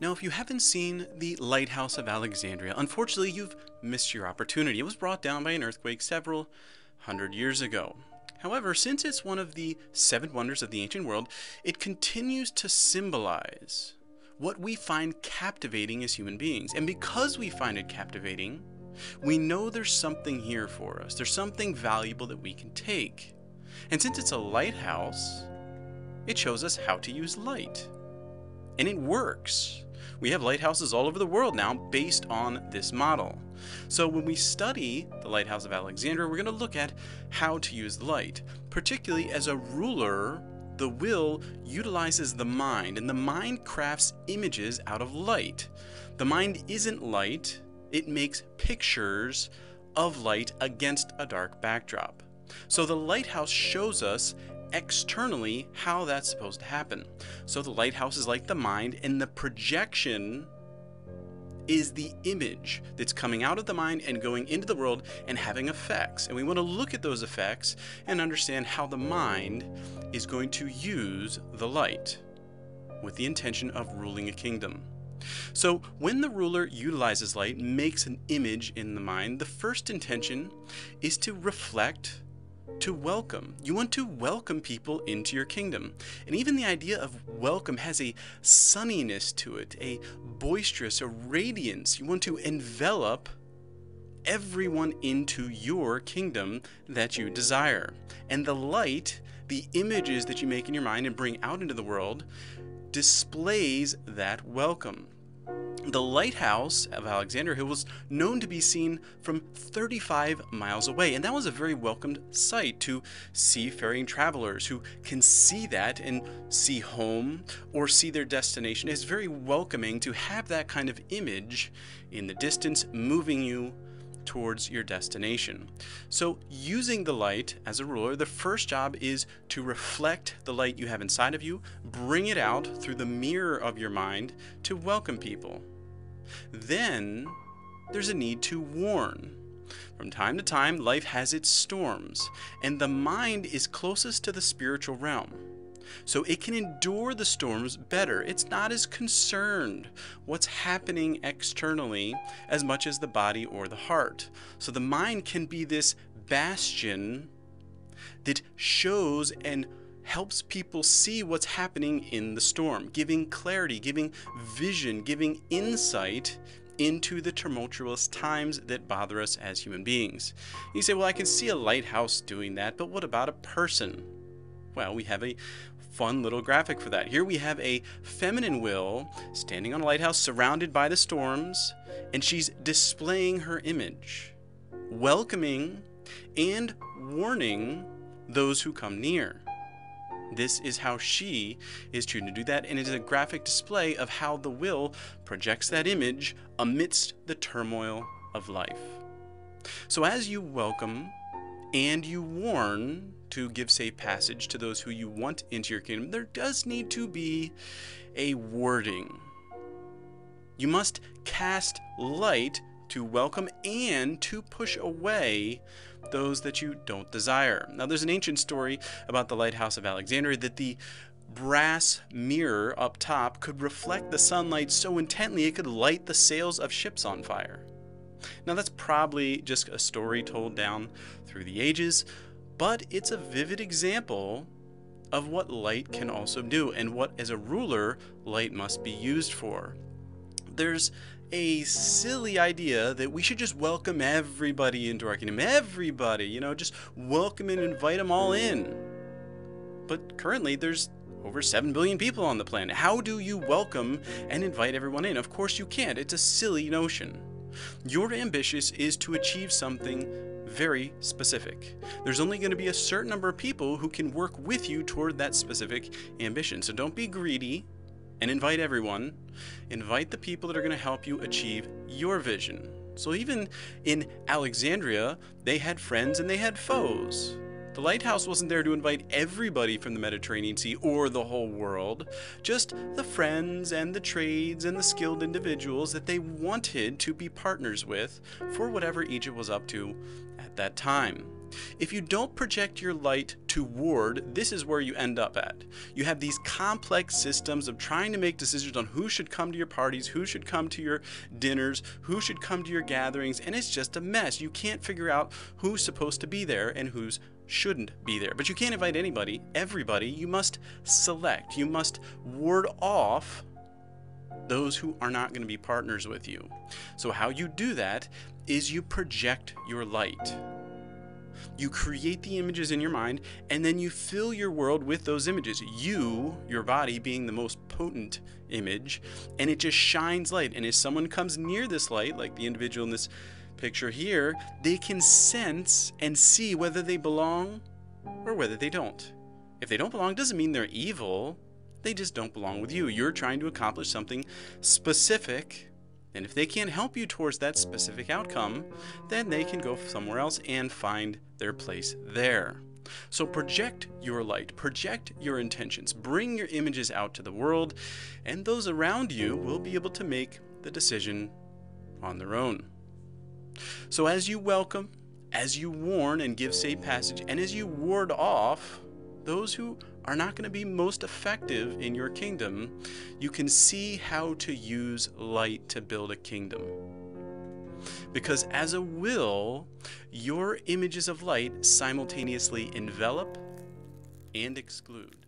Now, if you haven't seen the Lighthouse of Alexandria, unfortunately, you've missed your opportunity. It was brought down by an earthquake several hundred years ago. However, since it's one of the seven wonders of the ancient world, it continues to symbolize what we find captivating as human beings. And because we find it captivating, we know there's something here for us. There's something valuable that we can take. And since it's a lighthouse, it shows us how to use light. And it works. We have lighthouses all over the world now based on this model. So when we study the Lighthouse of Alexandria, we're going to look at how to use light. Particularly as a ruler, the will utilizes the mind, and the mind crafts images out of light. The mind isn't light, it makes pictures of light against a dark backdrop. So the lighthouse shows us externally how that's supposed to happen. So the lighthouse is like the mind, and the projection is the image that's coming out of the mind and going into the world and having effects. And we want to look at those effects and understand how the mind is going to use the light with the intention of ruling a kingdom. So, when the ruler utilizes light, makes an image in the mind, the first intention is to reflect to welcome. You want to welcome people into your kingdom. And even the idea of welcome has a sunniness to it, a boisterous, a radiance. You want to envelop everyone into your kingdom that you desire. And the light, the images that you make in your mind and bring out into the world, displays that welcome. The lighthouse of Alexandria Hill was known to be seen from 35 miles away, and that was a very welcomed sight to seafaring travelers who can see that and see home or see their destination. It's very welcoming to have that kind of image in the distance moving you towards your destination. So, using the light as a ruler, the first job is to reflect the light you have inside of you, bring it out through the mirror of your mind to welcome people. Then there's a need to warn. From time to time, life has its storms, and the mind is closest to the spiritual realm. So it can endure the storms better. It's not as concerned what's happening externally as much as the body or the heart. So the mind can be this bastion that shows and helps people see what's happening in the storm, giving clarity, giving vision, giving insight into the tumultuous times that bother us as human beings. You say, well, I can see a lighthouse doing that, but what about a person? Well, we have a fun little graphic for that. Here we have a feminine will standing on a lighthouse surrounded by the storms, and she's displaying her image, welcoming and warning those who come near. This is how she is choosing to do that, and it is a graphic display of how the will projects that image amidst the turmoil of life. So, as you welcome and you warn to give safe passage to those who you want into your kingdom, there does need to be a wording. You must cast light to welcome and to push away those that you don't desire. Now, there's an ancient story about the lighthouse of Alexandria that the brass mirror up top could reflect the sunlight so intently it could light the sails of ships on fire. Now, that's probably just a story told down through the ages, but it's a vivid example of what light can also do and what, as a ruler, light must be used for. There's a silly idea that we should just welcome everybody into our kingdom. Everybody, you know, just welcome and invite them all in. But currently, there's over 7 billion people on the planet. How do you welcome and invite everyone in? Of course, you can't. It's a silly notion. Your ambitious is to achieve something very specific. There's only going to be a certain number of people who can work with you toward that specific ambition. So don't be greedy and invite everyone. Invite the people that are going to help you achieve your vision. So even in Alexandria, they had friends and they had foes. The lighthouse wasn't there to invite everybody from the Mediterranean Sea or the whole world, just the friends and the trades and the skilled individuals that they wanted to be partners with for whatever Egypt was up to at that time. If you don't project your light toward, this is where you end up at. You have these complex systems of trying to make decisions on who should come to your parties, who should come to your dinners, who should come to your gatherings, and it's just a mess. You can't figure out who's supposed to be there and who's shouldn't be there. But you can't invite anybody, everybody. You must select. You must ward off those who are not going to be partners with you. So, how you do that is you project your light. You create the images in your mind, and then you fill your world with those images. You, your body, being the most potent image, and it just shines light. And if someone comes near this light, like the individual in this picture here, they can sense and see whether they belong or whether they don't. If they don't belong, doesn't mean they're evil. They just don't belong with you. You're trying to accomplish something specific and if they can't help you towards that specific outcome, then they can go somewhere else and find their place there. So project your light, project your intentions, bring your images out to the world, and those around you will be able to make the decision on their own. So as you welcome, as you warn and give safe passage, and as you ward off those who are not going to be most effective in your kingdom, you can see how to use light to build a kingdom. Because as a will, your images of light simultaneously envelop and exclude.